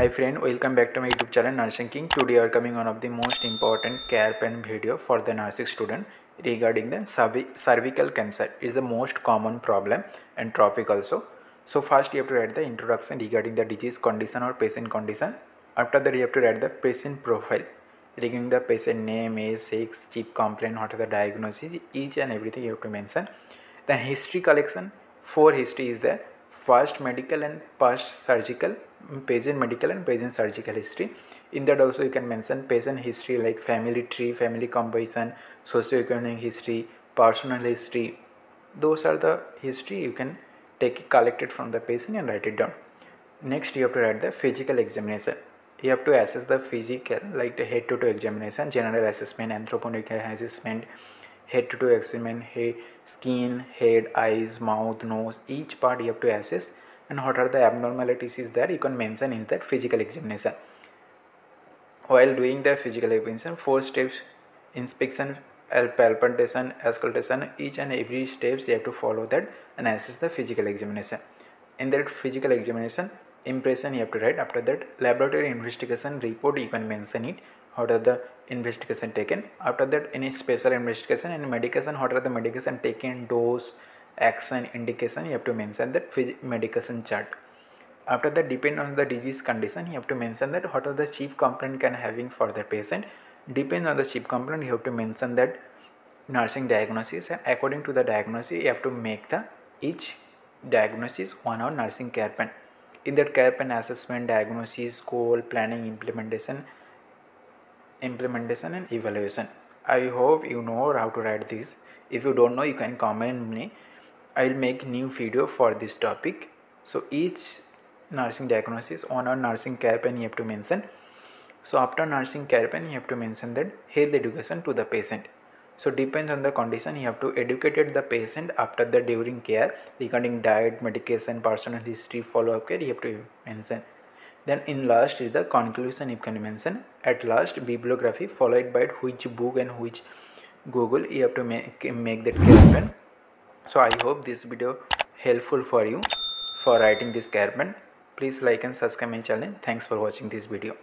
Hi friend, welcome back to my YouTube channel Nursing King. Today are coming one of the most important care pen video for the nursing student regarding the cervical cancer. is the most common problem and topic also. So first you have to write the introduction regarding the disease condition or patient condition. After that you have to write the patient profile regarding the patient name, age, sex, chief complaint, what are the diagnosis, each and everything you have to mention. Then history collection, four history is there first medical and past surgical patient medical and patient surgical history. In that also you can mention patient history like family tree family composition socio-economic history personal history. Those are the history you can take collected from the patient and write it down. Next you have to write the physical examination. You have to assess the physical like the head to toe examination general assessment anthropometric assessment head to toe examine head, skin, head, eyes, mouth, nose, each part you have to assess and what are the abnormalities is there you can mention in that physical examination. While doing the physical examination, four steps inspection, palpation, auscultation, each and every steps you have to follow that and assess the physical examination. In that physical examination, impression you have to write after that laboratory investigation report you can mention it what are the investigation taken after that any special investigation and medication what are the medication taken dose action indication you have to mention that medication chart. After that depend on the disease condition you have to mention that what are the chief complaint can having for the patient. Depend on the chief complaint you have to mention that nursing diagnosis and according to the diagnosis you have to make the each diagnosis one on nursing care plan. In that care plan assessment diagnosis goal planning implementation implementation and evaluation. I hope you know how to write this. If you don't know you can comment me i will make new video for this topic. So each nursing diagnosis on a nursing care plan you have to mention. So after nursing care plan you have to mention that health education to the patient. So depends on the condition you have to educate the patient after the during care. Regarding diet medication personal history follow-up care you have to mention. Then in last is the conclusion you can mention. At last bibliography followed by which book and which google you have to make, make that care so i hope this video helpful for you for writing this care please like and subscribe my channel. Thanks for watching this video